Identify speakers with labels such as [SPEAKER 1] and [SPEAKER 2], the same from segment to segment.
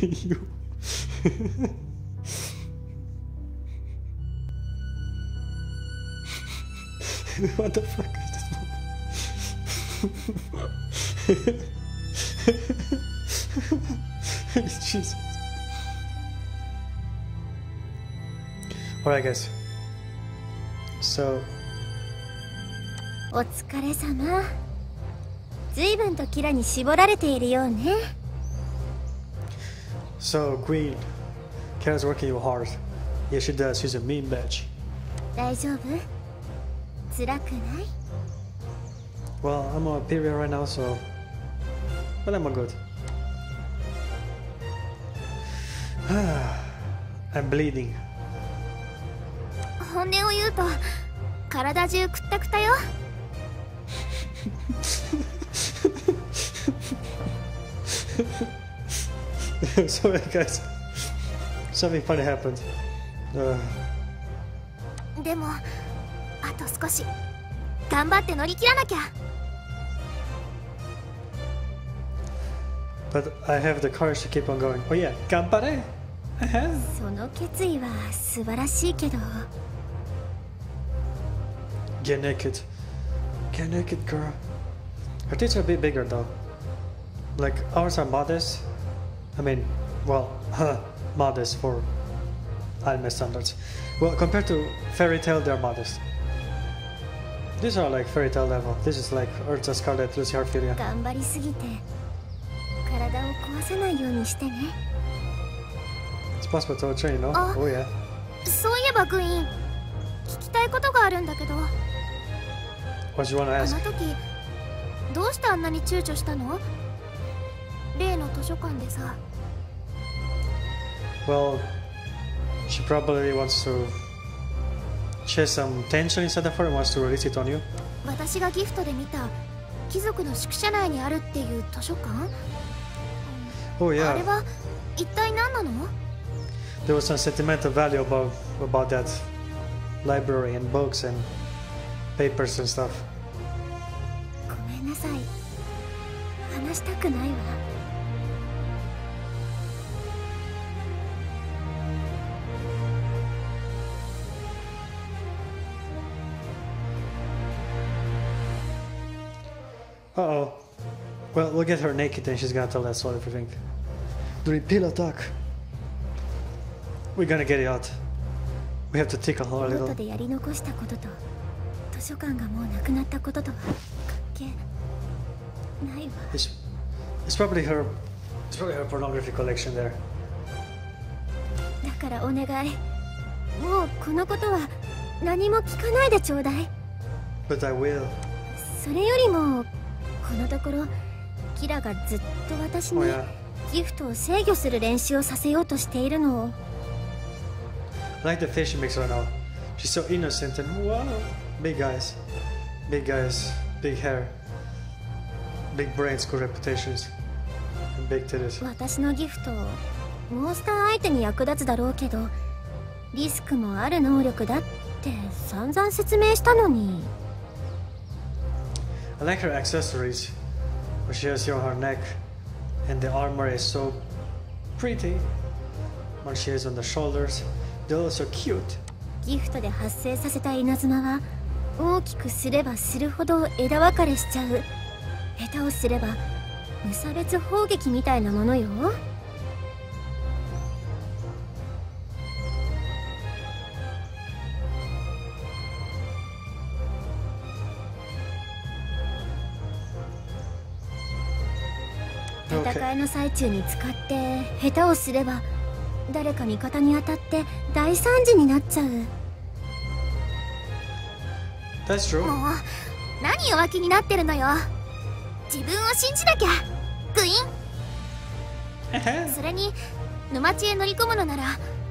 [SPEAKER 1] you. what the fuck is this? Jesus. Alright, guys. So,
[SPEAKER 2] お疲れ様随分とキラに絞られているようね
[SPEAKER 1] so Queen, Kara's working you hard. Yeah, she does. She's a mean bitch.
[SPEAKER 2] 大丈夫辛くない
[SPEAKER 1] Well, I'm on a period right now, so. But I'm good. I'm bleeding.
[SPEAKER 2] 本音を言うと体中くったくたよ
[SPEAKER 1] Sorry, guys. Something funny happened. Uh,
[SPEAKER 2] でもあと少し頑張って乗り切らなきゃ
[SPEAKER 1] but I have the courage to keep on going. Oh, yeah. Gampare!
[SPEAKER 2] その決意は素晴らしいけど
[SPEAKER 1] Get naked. Get naked, girl. Her tits are a bit bigger, though. Like, ours are modest. I mean, well, modest for anime standards. Well, compared to Fairy Tail, they're modest. These are like Fairy Tail level. This is like Urza Scarlet, Lucy Harfilia.
[SPEAKER 2] 頑張りすぎて体を壊さないようにしてね
[SPEAKER 1] It's possible to train, no?
[SPEAKER 2] Ah.
[SPEAKER 1] Oh, yeah.
[SPEAKER 2] そういえばグイーン聞きたいことがあるんだけど
[SPEAKER 1] What you wanna
[SPEAKER 2] あ
[SPEAKER 1] ask?
[SPEAKER 2] の時どうしてあんなに躊躇したの例の図書館でさ
[SPEAKER 1] Well, she probably wants to. She has some tension inside of her and wants to release it on you.
[SPEAKER 2] 私がギフトで見た貴族の宿舎内にあるっていう図書館
[SPEAKER 1] Oh,
[SPEAKER 2] あれ
[SPEAKER 1] yeah.
[SPEAKER 2] は一体何なの
[SPEAKER 1] There was some sentimental value about, about that library and books and papers and stuff.
[SPEAKER 2] ごめんなさい話したくないわ
[SPEAKER 1] Uh oh. Well, we'll get her naked and she's gonna tell us all everything. The repeal attack. We're gonna get it out. We have to tickle her a
[SPEAKER 2] ノー
[SPEAKER 1] little.
[SPEAKER 2] トでやり残したことと図書館がもうなくなったこととは関係ないわ
[SPEAKER 1] It's, it's probably her. It's probably her pornography collection there.
[SPEAKER 2] だからお願いもうこのことは何も聞かないでちょうだい
[SPEAKER 1] But I will.
[SPEAKER 2] それよりもこのところキラがずっと私
[SPEAKER 1] Oh
[SPEAKER 2] に.ギフトを制御する練習をさせようとしているのを
[SPEAKER 1] like the face she makes right now. She's so innocent and wow. Big eyes. Big eyes. Big hair. Big brains, good reputations. And big titties.
[SPEAKER 2] 私のギフトモンスター相手に役立つだろうけどリスクもある能力だって散々説明したのに
[SPEAKER 1] I like her accessories. What she has here on her neck. And the armor is so pretty. What she has on the shoulders. They're all so cute.
[SPEAKER 2] ギフトで発生させた稲妻は大きくすればするほど枝分かれしちゃう下手をすれば無差別砲撃みたいなものよいの最中に使って下手をすれば誰か味方に当たって大惨事になっちゃう.もう何弱気になってるのよ自分を信じなきゃグイーン それに沼地へ乗り込むのなら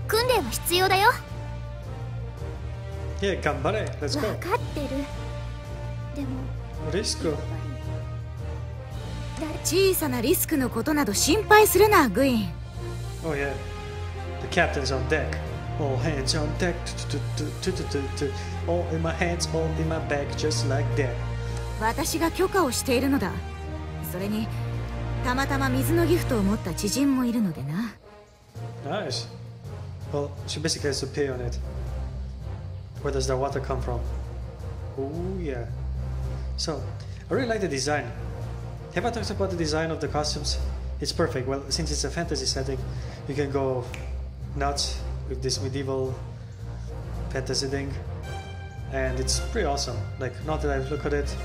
[SPEAKER 2] 訓練は必要だよ
[SPEAKER 1] yeah, gambare. Let's
[SPEAKER 2] 分
[SPEAKER 1] go.
[SPEAKER 2] かってるでも
[SPEAKER 1] Risco.
[SPEAKER 3] 小さなリスクのことなど心配するなグイーン
[SPEAKER 1] Oh yeah. The captain's on deck. All hands on deck. All in my hands, all in my back, just like that.
[SPEAKER 3] 私が許可をしているのだそれにたまたま水のギフトを持った知人もいるのでな
[SPEAKER 1] Nice. Well, she basically has to pay on it. Where does the water come from? Oh yeah. So, I really like the design. Have I talked about the design of the costumes? It's perfect. Well, since it's a fantasy setting, you can go nuts with this medieval fantasy thing. And it's pretty awesome. Like, now that I look at it,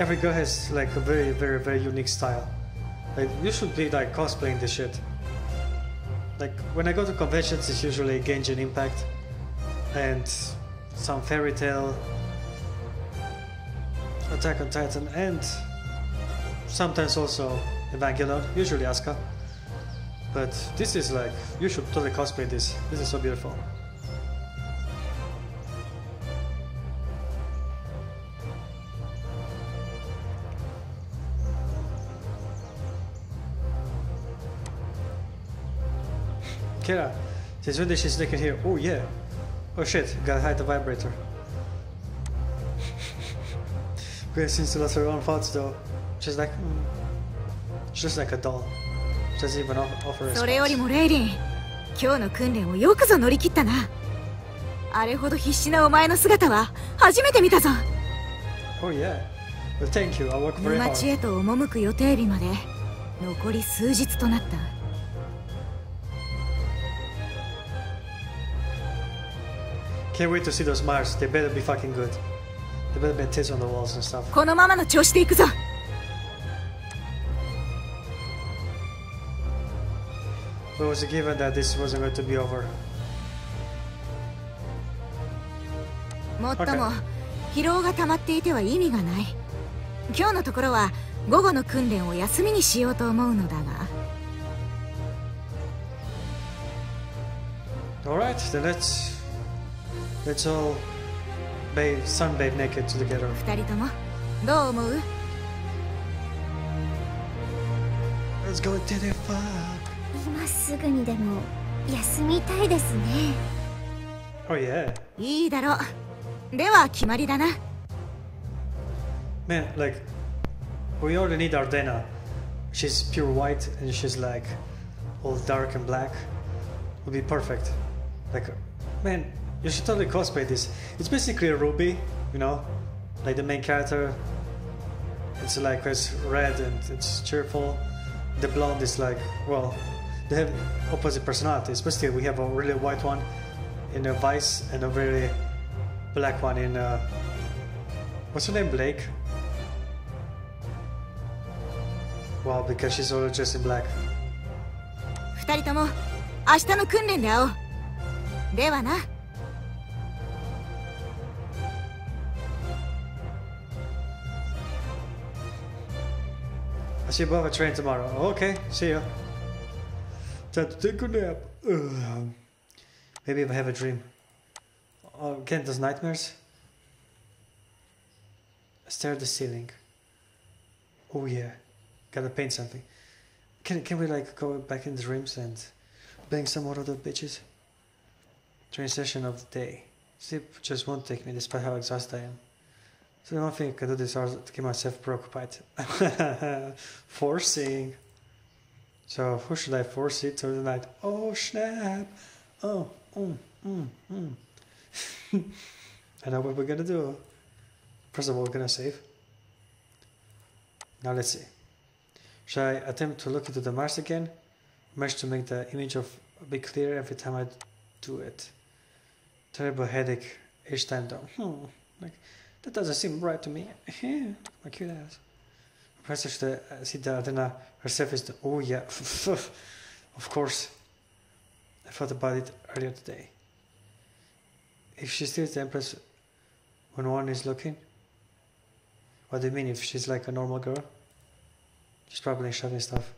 [SPEAKER 1] every girl has like a very, very, very unique style. Like, you should be like cosplaying this shit. Like, when I go to conventions, it's usually Genshin Impact and some fairy tale, Attack on Titan, and sometimes also Evangelion, usually Asuka. But this is like, you should totally cosplay this. This is so beautiful. Kira, since when did she sneak in here? Oh yeah. Oh shit, gotta hide the vibrator. Grace seems to lose her own thoughts though. She's like, hmm. She's just like a doll. She doesn't even off- offer a
[SPEAKER 3] それより
[SPEAKER 1] response.
[SPEAKER 3] もレイリン今日の訓練をよくぞ乗り切ったなあれほど必死なお前の姿は初めて見たぞ
[SPEAKER 1] Oh yeah. Well, thank you. I'll work very hard.
[SPEAKER 3] へと赴く予定日まで残り数日となった
[SPEAKER 1] Can't wait to see those Mars. They better be fucking good. They better be tits on the walls and stuff.
[SPEAKER 3] このままの調子でいくぞ
[SPEAKER 1] it was a given that this wasn't going to be over.
[SPEAKER 3] もっとも
[SPEAKER 1] Okay.
[SPEAKER 3] 疲労が溜まっていては意味がない今日のところは午後の訓練を休みにしようと思うのだが
[SPEAKER 1] Alright, then let's let's all bathe sunbathe naked together.
[SPEAKER 3] 二人ともどう思う
[SPEAKER 1] Let's go to the fuck.
[SPEAKER 2] 今すぐにでも休みたいですね
[SPEAKER 1] Oh yeah.
[SPEAKER 3] いいだろうでは決まりだな
[SPEAKER 1] Man, like we already need Ardena. She's pure white and she's like all dark and black. Would be perfect. Like man, you should totally cosplay this. It's basically a ruby, you know? Like the main character. It's like it's red and it's cheerful. The blonde is like well they have opposite personalities, Especially, we have a really white one in a Weiss and a really black one in. Uh, what's her name? Blake? Well, because she's all dressed in black.
[SPEAKER 3] 二人とも明日の訓練で会おうではな
[SPEAKER 1] I should have a train tomorrow. Okay, see ya. Time to take a nap. Ugh. Maybe if I have a dream. Oh, again, those nightmares? I stare at the ceiling. Oh yeah, gotta paint something. Can can we like go back in dreams and bang some more of the bitches? Transition of the day. Sleep just won't take me despite how exhausted I am. So the only thing I can do this hours to keep myself preoccupied. Forcing. So who should I force it through the night? Oh snap! Oh, mm, mm, mm. I know what we're gonna do. First of all, we're gonna save. Now let's see. Should I attempt to look into the Mars again? Manage to make the image of a bit clearer every time I do it. Terrible headache each time though. Hmm. Like that doesn't seem right to me. My cute ass. Perhaps I should see the Ardena herself is the. Oh yeah, of course. I thought about it earlier today. If she steals the Empress when one is looking, what do you mean? If she's like a normal girl, she's probably shoving stuff.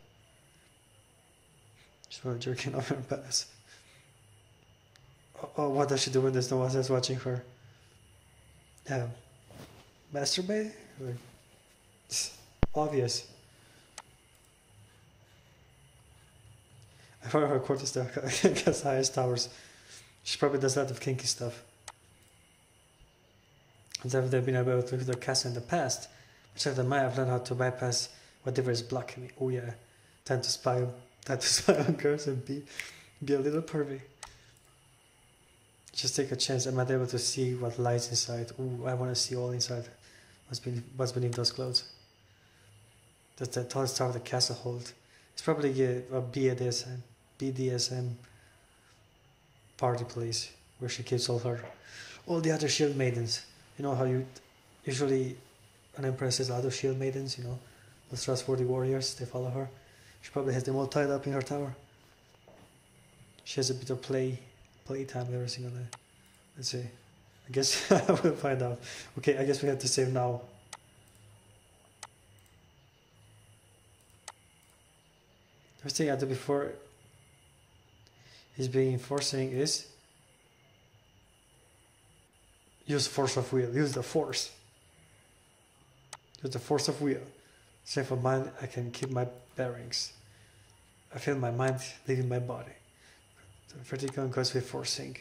[SPEAKER 1] She's probably jerking off her pants. Oh, oh, what does she do when there's no one else watching her? Yeah, masturbate? obvious. I thought her court is the gets highest towers. She probably does a lot of kinky stuff. And have they been able to do the castle in the past, which they might have learned how to bypass Whatever is blocking me. Oh yeah. Time to spy time to spy on girls and be be a little pervy. Just take a chance. I able to see what lies inside. Ooh, I want to see all inside. What's beneath, what's beneath those clothes? Does the tallest tower of the castle hold? It's probably a, a BDSM, BDSM party place where she keeps all her, all the other shield maidens. You know how you usually an empress has other shield maidens. You know, those trustworthy warriors. They follow her. She probably has them all tied up in her tower. She has a bit of play, playtime every single day. Let's see. I guess we'll find out. Okay, I guess we have to save now. First thing I do before is being enforcing is use force of will. Use the force. Use the force of will. Save of mind, I can keep my bearings. I feel my mind leaving my body. The vertical goes with forcing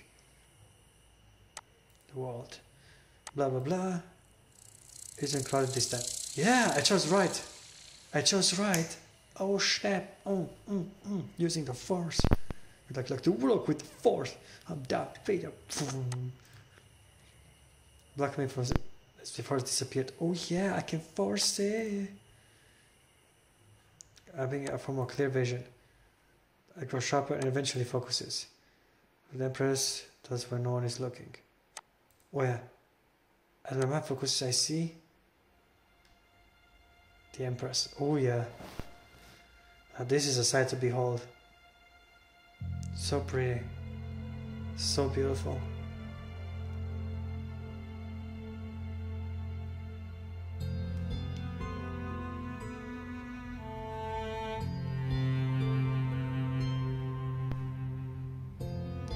[SPEAKER 1] the world. Blah blah blah. Isn't clouded this time. Yeah, I chose right. I chose right. Oh snap. Oh, mm, mm. Using the force. I'd like, like to work with the force. I'm Darth Vader. Black man force it disappeared. Oh yeah, I can force it. Having a more clear vision. I grow sharper and eventually focuses. Then press does when no one is looking. Where? when my focus I see the Empress. Oh yeah. Uh, this is a sight to behold. So pretty. So beautiful.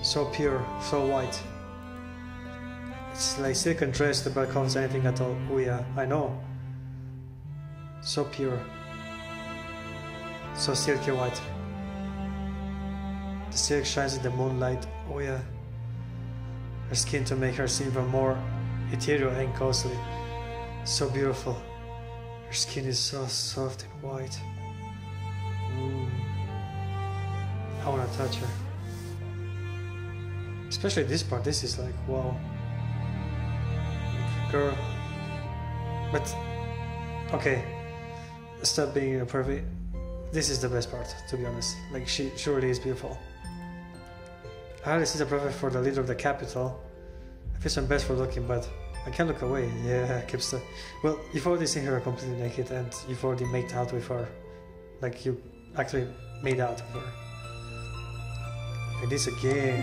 [SPEAKER 1] So pure, so white. It's like silicon dress that becomes anything at all. Oh yeah, I know. So pure. So silky white. The silk shines in the moonlight. Oh yeah. Her skin to make her seem even more ethereal and ghostly. So beautiful. Her skin is so soft and white. Mm. I wanna touch her. Especially this part, this is like, wow. Girl. But, okay. Stop being a perfect. This is the best part, to be honest. Like, she surely is beautiful. Alice is a prophet for the leader of the capital. I feel so best for looking, but I can't look away. Yeah, Kipster. Well, you've already seen her completely naked, and you've already made out with her. Like, you actually made out with her. And this again.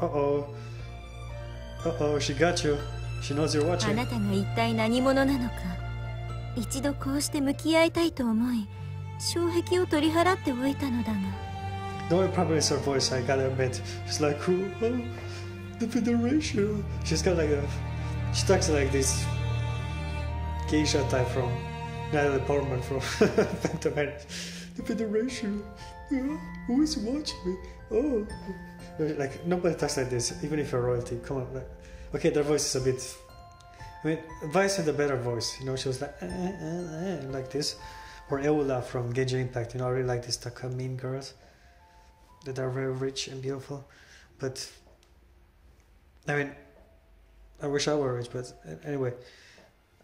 [SPEAKER 3] Uh oh.
[SPEAKER 1] Uh oh, she got you. She knows you're watching.
[SPEAKER 3] なたが一体何者なのか一度こうして向き合いたいと思い障壁を取り払っておいたのだが
[SPEAKER 1] The only problem is her voice, I gotta admit. She's like, oh, oh, the Federation. She's got like a. She talks like this geisha type from Natalie Portman from Phantom Menace. The Federation. Yeah, who is watching me? Oh. Like, nobody talks like this, even if you're royalty. Come on. Like, okay, their voice is a bit. I mean, Weiss had a better voice, you know, she was like, eh, eh, eh, eh like this. Or Eula from Gage Impact, you know, I really like these taka mean girls that are very rich and beautiful. But, I mean, I wish I were rich, but anyway,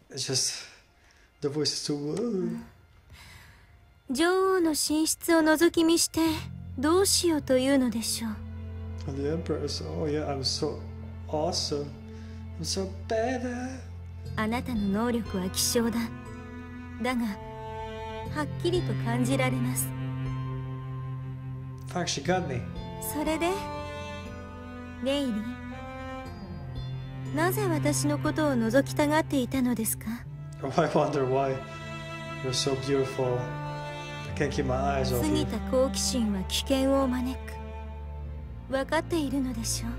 [SPEAKER 1] it's just, the voice is too, mm. whoa.
[SPEAKER 3] 女王の寝室を覗き見してどうしようというのでしょう。
[SPEAKER 1] The Empress, oh yeah, I'm so awesome. I'm so better.
[SPEAKER 3] あなたの能力は希少だだがはっきりと感じられます.それでレイリーなぜ私のことを覗きたがっていたのですか
[SPEAKER 1] ？Oh, I wonder why. You're so beautiful. I can't keep my eyes off
[SPEAKER 3] 過.ぎた好奇心は危険を招く分かっているのでしょう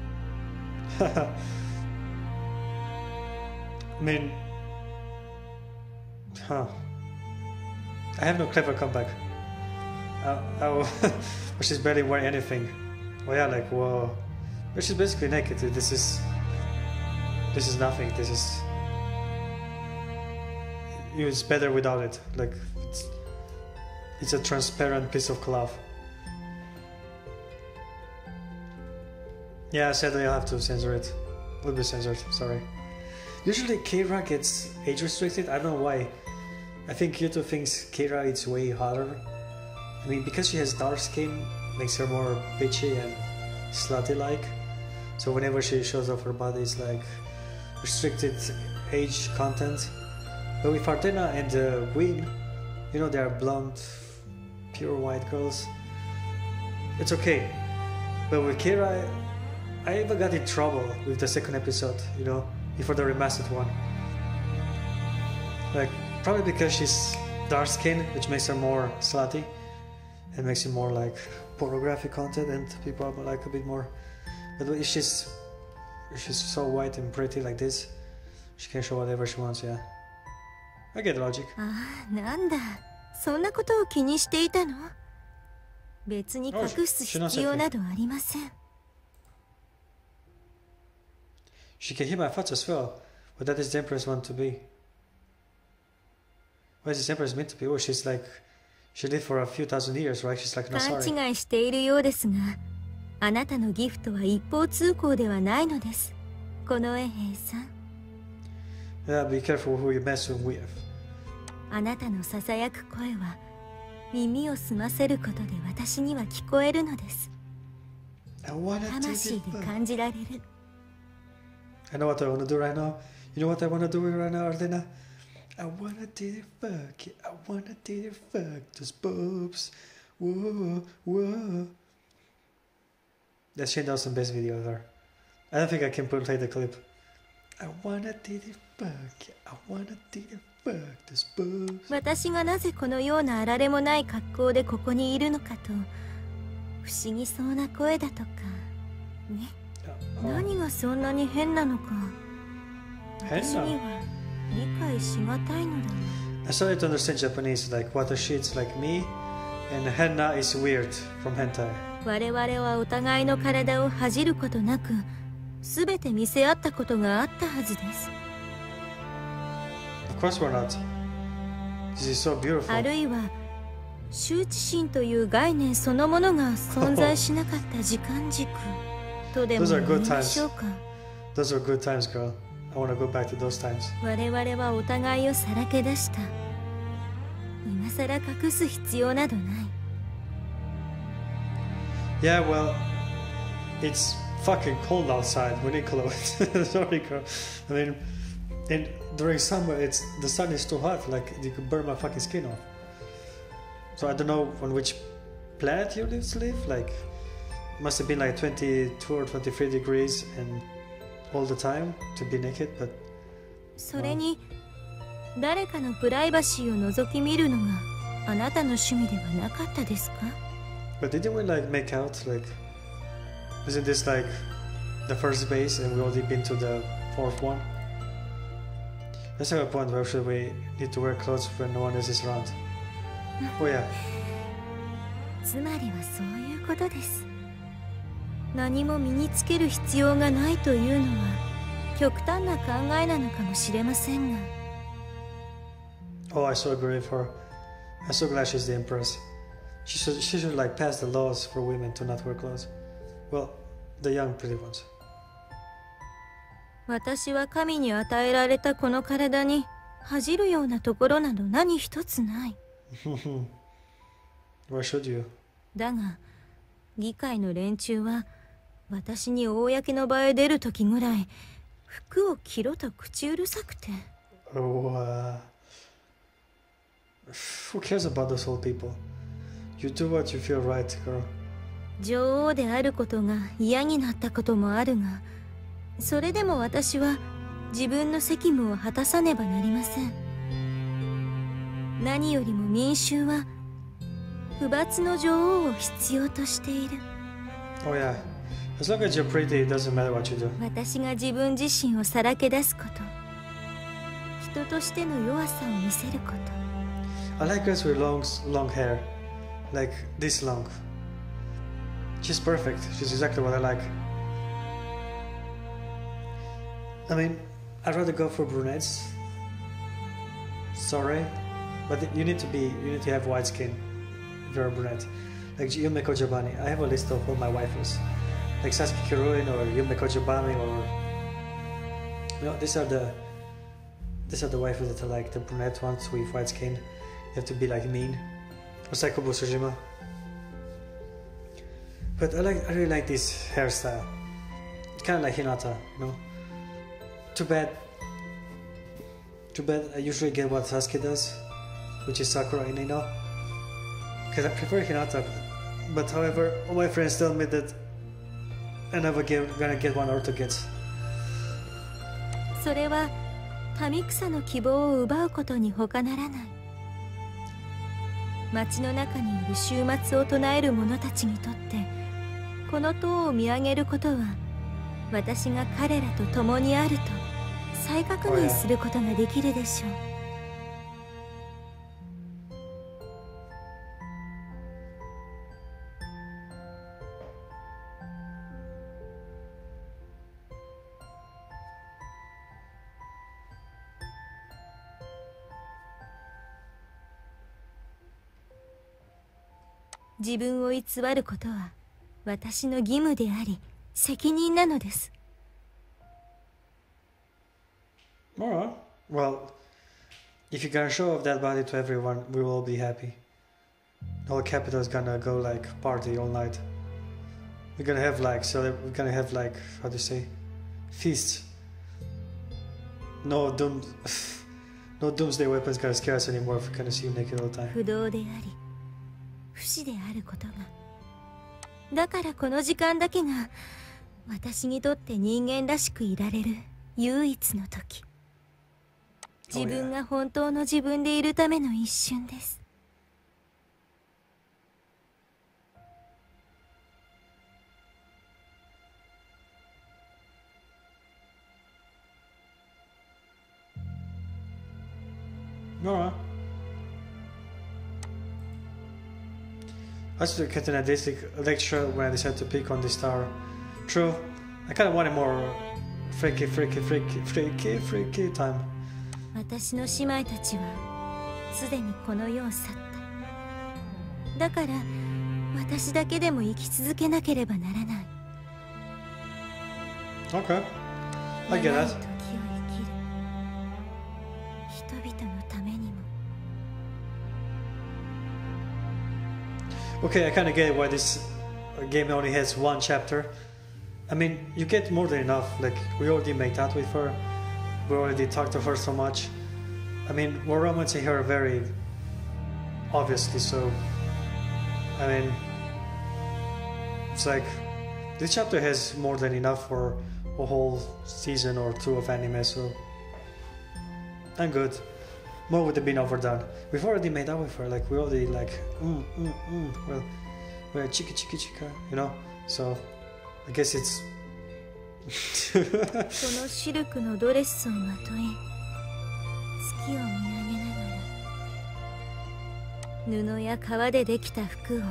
[SPEAKER 1] mean, huh? I have no clever comeback. Uh, oh, but she's barely wearing anything. Well, yeah, like whoa. But she's basically naked. This is, this is nothing. This is, it's better without it. Like it's, it's a transparent piece of cloth. Yeah, sadly I have to censor it. Will be censored. Sorry. Usually Kira gets age restricted. I don't know why. I think YouTube thinks Kira is way hotter. I mean, because she has dark skin, makes her more bitchy and slutty like. So whenever she shows off her body, it's like restricted age content. But with Athena and uh, Queen, you know, they are blonde, pure white girls. It's okay. But with Kira, I even got in trouble with the second episode, you know, before the remastered one. Like, probably because she's dark skinned, which makes her more slutty and makes it more like pornographic content, and people are like a bit more. But if she's if she's so white and pretty like this, she can show whatever she wants, yeah. I get the logic.
[SPEAKER 3] ああ、なんだ。そんなことを気にしていたの別に隠す必要などありません。
[SPEAKER 1] She can hear my thoughts as well, but that is the Empress want to be. What is this Empress meant to be? Oh, she's like, she lived for a few thousand years, right? She's like, no,
[SPEAKER 3] 勘
[SPEAKER 1] sorry.
[SPEAKER 3] 違いしているようですが、あなたのギフトは一方通行ではないのです。この衛兵さん。
[SPEAKER 1] Yeah, be careful who you mess with.
[SPEAKER 3] あなたのささやく声は耳を澄ませることで私には聞こえるのです魂.で感じられる
[SPEAKER 1] I know what I wanna do right now. You know what I wanna do right now, Arlena? I wanna do the fuck. yeah, I wanna do the fuck. Those boobs. Whoa, whoa. That's Shane Dawson's best video ever. I don't think I can play the clip. I wanna do the fuck. yeah, I wanna do the fuck. Those boobs.
[SPEAKER 3] 私がなぜこのようなあられもない格好でここにいるのかと不思議そうな声だとかね何がそんなに変なのか私には理解しがたいのだ
[SPEAKER 1] I started to understand Japanese, like Watashi like me, and henna is weird from hentai.
[SPEAKER 3] 我々はお互いの体を恥じることなく全て見せ合ったことがあったはずです
[SPEAKER 1] Of course we're not. This is so beautiful.
[SPEAKER 3] あるいは羞恥心という概念そのものが存在しなかった時間軸
[SPEAKER 1] Those are
[SPEAKER 3] 言
[SPEAKER 1] good
[SPEAKER 3] いましょうか
[SPEAKER 1] Those are good times, girl. I want to go back to those times.
[SPEAKER 3] 我々はお互いをさらけ出した今さら隠す必要などない
[SPEAKER 1] Yeah, well, it's fucking cold outside. We need clothes. Sorry, girl. I mean, and during summer, it's the sun is too hot. Like you could burn my fucking skin off. So I don't know on which planet you live. live. Like, must have been like 22 or 23 degrees and all the time to be naked. But
[SPEAKER 3] それに誰かのプライバシーを覗き見るのがあなたの趣味ではなかったですか
[SPEAKER 1] but didn't we like make out? Like, isn't this like the first base and we already been to the fourth one? Let's have a point where should we need to wear clothes when no one else is around. Oh yeah.
[SPEAKER 3] つまりはそういうことです 何も身につける必要がないというのは極端な考えなのかもしれませんが
[SPEAKER 1] Oh, I so agree with her. I'm so glad she's the empress. She should, she should like pass the laws for women to not wear clothes. Well, the young pretty ones.
[SPEAKER 3] 私は神に与えられたこの体に恥じるようなところなど何一つない
[SPEAKER 1] Why should you?
[SPEAKER 3] だが議会の連中は私に公の場へ出る時ぐらい服を着ろと口うるさくて
[SPEAKER 1] Oh, uh, who cares about those old people? You do what you feel right, girl.
[SPEAKER 3] 女王であることが嫌になったこともあるがそれでも私は自分の責務を果たさねばなりません何よりも民衆は不罰の女王を必要としている
[SPEAKER 1] Oh yeah. As long as you're pretty, it doesn't matter what you do. I like girls with long, long hair. Like this long. She's perfect. She's exactly what I like. I mean, I'd rather go for brunettes. Sorry, but you need to be, you need to have white skin if you're a brunette. Like Yumeko Jabami, I have a list of all my wife is like Satsuki Kiryuin or Yumeko Jabami or you know these are the these are the waifus that are like the brunette ones with white skin. You have to be like mean. Or Saeko Busujima. But I like I really like this hairstyle. It's kinda like Hinata, you know. Too bad too bad I usually get what Sasuke does, which is Sakura Ino. Because I prefer Hinata, but however, all my friends tell me that Never get, gonna get one or two gets.
[SPEAKER 3] それは民草の希望を奪うことに他ならない街の中にいる終末を唱える者たちにとってこの塔を見上げることは私が彼らと共にあると再確認することができるでしょう自分を偽ることは私の義務であり責任なのです
[SPEAKER 1] Alright. Well, if you can show off that body to everyone, we will all be happy. Whole capital is gonna go like party all night. We're gonna have like so we're gonna have like how do you say feasts. No doom no doomsday weapons gonna scare us anymore if we're gonna see you naked all the time.
[SPEAKER 3] 不死であることが。だからこの時間だけが私にとって人間らしくいられる唯一の時。自分が本当の自分でいるための一瞬です。
[SPEAKER 1] なあ I should get an artistic lecture when I decided to pick on this star. True, I kinda wanted more freaky, freaky, freaky, freaky, freaky time.
[SPEAKER 3] 私の姉妹たちはすでにこの世を去っただから私だけでも生き続けなければならない
[SPEAKER 1] Okay. I get
[SPEAKER 3] 長
[SPEAKER 1] Okay, I kinda get why this uh, game only has one chapter. I mean, you get more than enough. Like, we already made out with her. We already talked to her so much. I mean, we're romancing her very obviously, so. I mean, it's like this chapter has more than enough for a whole season or two of anime, so. I'm good. More would have been overdone. We've already made out with her, like, we already, like, mm, mm, mm. Well, we're chika chika chika, you know? So, I guess it's.
[SPEAKER 3] そのシルクのドレスをまとい月を見上げながら布や革でできた服を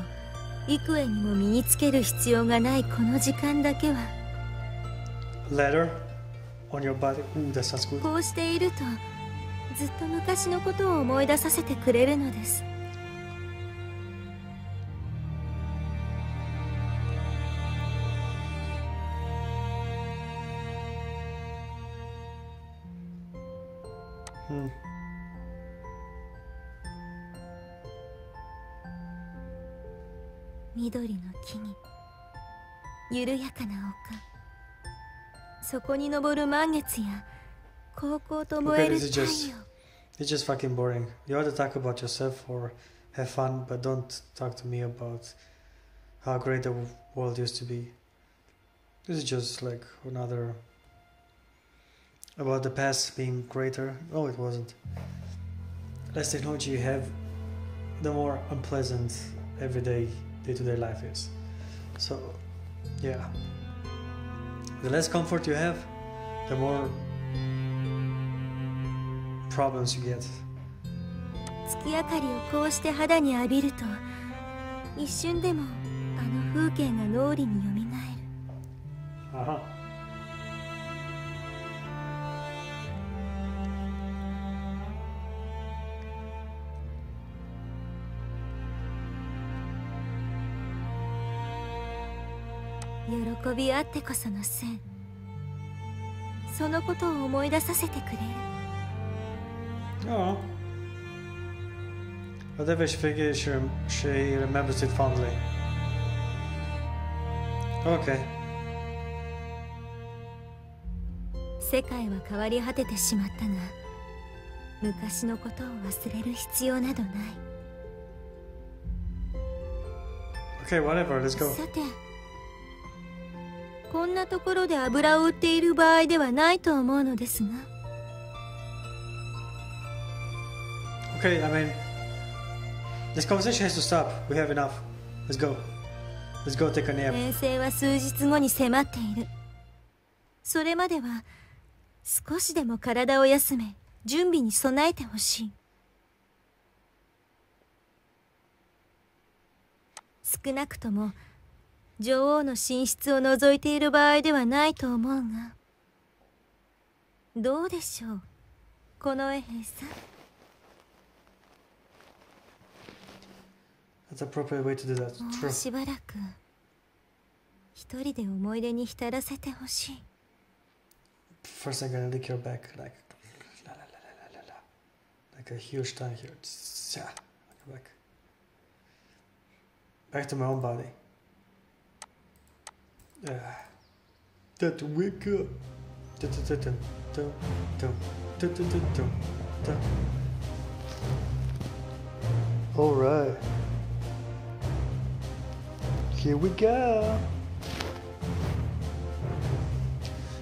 [SPEAKER 3] 幾重にも身につける必要がないこの時間だけは
[SPEAKER 1] leather on your body. Ooh, that sounds good.
[SPEAKER 3] こうしているとずっと昔のことを思い出させてくれるのです
[SPEAKER 1] Hmm.
[SPEAKER 3] 緑の木々緩やかな丘そこに昇る満月や
[SPEAKER 1] Okay, this is just it's just fucking boring. You either talk about yourself or have fun, but don't talk to me about how great the world used to be. This is just like another about the past being greater. No, it wasn't. Less technology you have, the more unpleasant everyday day-to-day life is. So, yeah. The less comfort you have, the more problems you get.
[SPEAKER 3] 月明かりをこうして肌に浴びると一瞬でもあの風景が脳裏によみがえる。喜びあってこその線そのことを思い出させてくれる
[SPEAKER 1] Oh. Whatever she figures, she, she remembers it fondly. Okay.
[SPEAKER 3] 世界は変わり果ててしまったが昔のことを忘れる必要などない
[SPEAKER 1] Okay, whatever, let's go.
[SPEAKER 3] さてこんなところで油を売っている場合ではないと思うのですが
[SPEAKER 1] Okay, I mean, this conversation has to stop. We have enough. Let's go. Let's go take a nap.
[SPEAKER 3] 遠征は数日後に迫っているそれまでは少しでも体を休め準備に備えてほしい少なくとも女王の寝室を覗いている場合ではないと思うがどうでしょうこの衛兵さん
[SPEAKER 1] That's appropriate way to do that.
[SPEAKER 3] も
[SPEAKER 1] True.
[SPEAKER 3] うしばらく一人で思い出に浸らせてほしい
[SPEAKER 1] First, I'm gonna lick your back like la la la la la la, like a huge tongue here. Tss, Yeah, like back. Back to my own body. Yeah. That wake up. Dun, dun, dun, dun, dun, dun, dun, dun, dun, dun. All right. Here we go.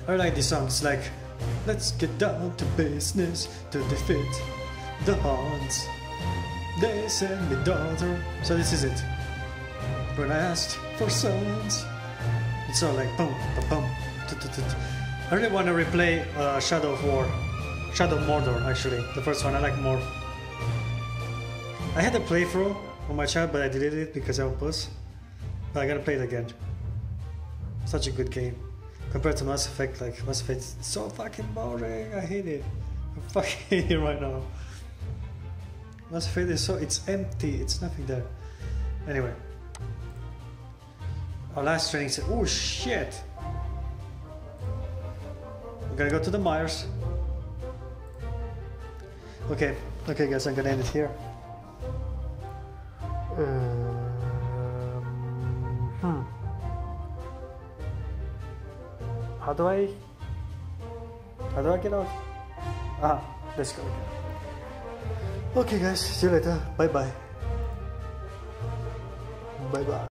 [SPEAKER 1] I like this song. It's like, let's get down to business to defeat the Huns. They send me daughter. So this is it. When I asked for sons, it's all like boom, boom. tu. I really want to replay uh, Shadow of War, Shadow of Mordor. Actually, the first one I like more. I had a playthrough on my channel, but I deleted it because I was. But I gotta play it again. Such a good game compared to Mass Effect, like Mass Effect, it's so fucking boring. I hate it. I fucking hate it right now. Mass Effect is so it's empty. It's nothing there. Anyway, our last training said, "Oh shit." We're gonna go to the Myers. Okay, okay, guys, I'm gonna end it here. Um, How do I? How do I get out? Ah, let's go. Okay, guys, see you later. Bye bye. Bye bye.